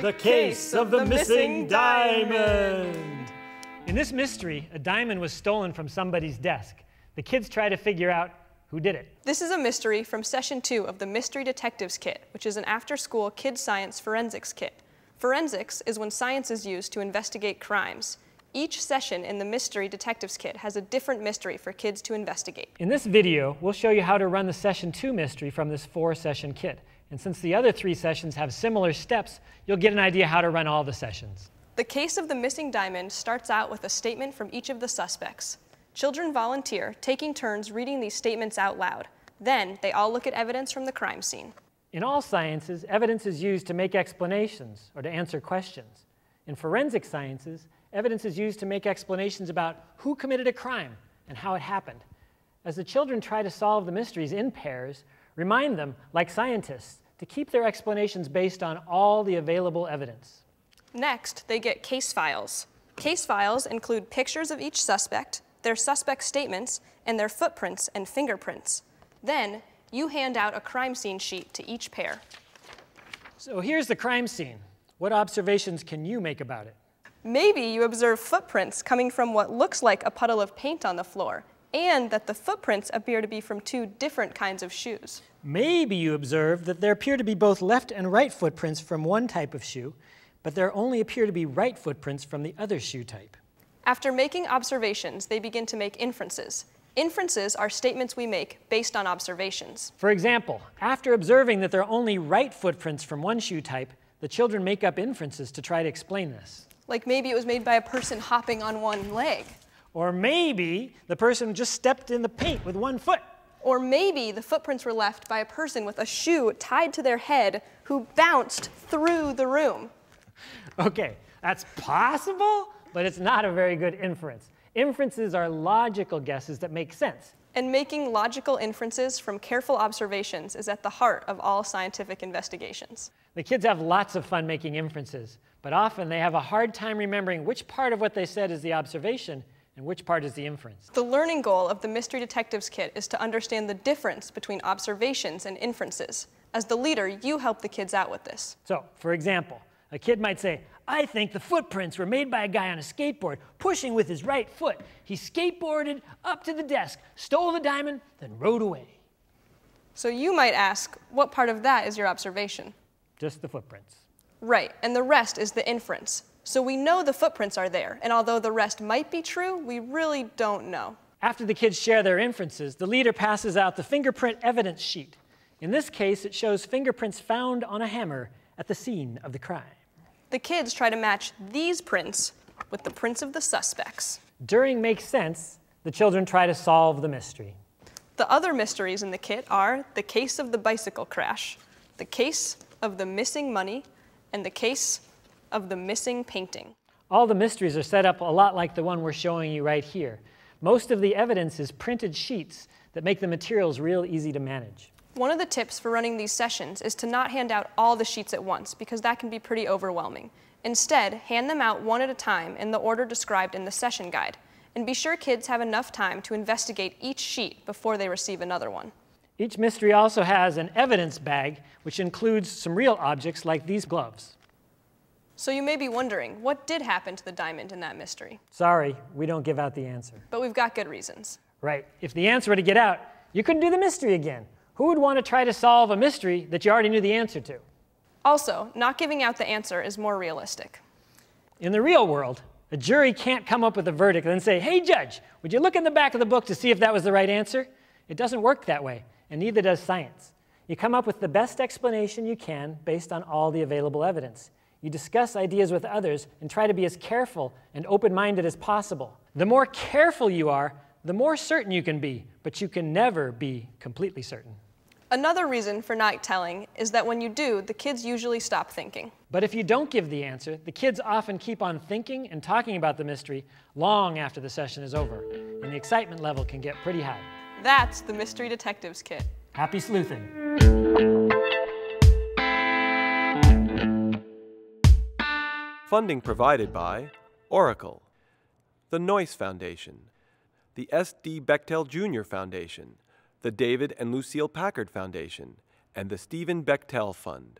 The case of the missing diamond. In this mystery, a diamond was stolen from somebody's desk. The kids try to figure out who did it. This is a mystery from session two of the Mystery Detectives Kit, which is an after-school kids science forensics kit. Forensics is when science is used to investigate crimes. Each session in the Mystery Detectives Kit has a different mystery for kids to investigate. In this video, we'll show you how to run the session two mystery from this four session kit. And since the other three sessions have similar steps, you'll get an idea how to run all the sessions. The case of the missing diamond starts out with a statement from each of the suspects. Children volunteer, taking turns reading these statements out loud. Then they all look at evidence from the crime scene. In all sciences, evidence is used to make explanations or to answer questions. In forensic sciences, evidence is used to make explanations about who committed a crime and how it happened. As the children try to solve the mysteries in pairs, remind them, like scientists, to keep their explanations based on all the available evidence. Next, they get case files. Case files include pictures of each suspect, their suspect statements, and their footprints and fingerprints. Then, you hand out a crime scene sheet to each pair. So here's the crime scene. What observations can you make about it? Maybe you observe footprints coming from what looks like a puddle of paint on the floor, and that the footprints appear to be from two different kinds of shoes. Maybe you observe that there appear to be both left and right footprints from one type of shoe, but there only appear to be right footprints from the other shoe type. After making observations, they begin to make inferences. Inferences are statements we make based on observations. For example, after observing that there are only right footprints from one shoe type, the children make up inferences to try to explain this. Like maybe it was made by a person hopping on one leg. Or maybe the person just stepped in the paint with one foot. Or maybe the footprints were left by a person with a shoe tied to their head who bounced through the room. Okay, that's possible, but it's not a very good inference. Inferences are logical guesses that make sense. And making logical inferences from careful observations is at the heart of all scientific investigations. The kids have lots of fun making inferences, but often they have a hard time remembering which part of what they said is the observation and which part is the inference. The learning goal of the Mystery Detectives Kit is to understand the difference between observations and inferences. As the leader, you help the kids out with this. So, for example, a kid might say, I think the footprints were made by a guy on a skateboard, pushing with his right foot. He skateboarded up to the desk, stole the diamond, then rode away. So you might ask, what part of that is your observation? Just the footprints. Right, and the rest is the inference. So we know the footprints are there, and although the rest might be true, we really don't know. After the kids share their inferences, the leader passes out the fingerprint evidence sheet. In this case, it shows fingerprints found on a hammer at the scene of the crime. The kids try to match these prints with the prints of the suspects. During Make Sense, the children try to solve the mystery. The other mysteries in the kit are the case of the bicycle crash, the case of the missing money, and the case of the missing painting. All the mysteries are set up a lot like the one we're showing you right here. Most of the evidence is printed sheets that make the materials real easy to manage. One of the tips for running these sessions is to not hand out all the sheets at once because that can be pretty overwhelming. Instead, hand them out one at a time in the order described in the session guide. And be sure kids have enough time to investigate each sheet before they receive another one. Each mystery also has an evidence bag, which includes some real objects like these gloves. So you may be wondering, what did happen to the diamond in that mystery? Sorry, we don't give out the answer. But we've got good reasons. Right. If the answer were to get out, you couldn't do the mystery again. Who would want to try to solve a mystery that you already knew the answer to? Also, not giving out the answer is more realistic. In the real world, a jury can't come up with a verdict and then say, hey, judge, would you look in the back of the book to see if that was the right answer? It doesn't work that way, and neither does science. You come up with the best explanation you can based on all the available evidence. You discuss ideas with others and try to be as careful and open minded as possible. The more careful you are, the more certain you can be, but you can never be completely certain. Another reason for not telling is that when you do, the kids usually stop thinking. But if you don't give the answer, the kids often keep on thinking and talking about the mystery long after the session is over, and the excitement level can get pretty high. That's the Mystery Detectives Kit. Happy sleuthing. Funding provided by Oracle, the Noyce Foundation, the S.D. Bechtel Jr. Foundation, the David and Lucille Packard Foundation, and the Stephen Bechtel Fund.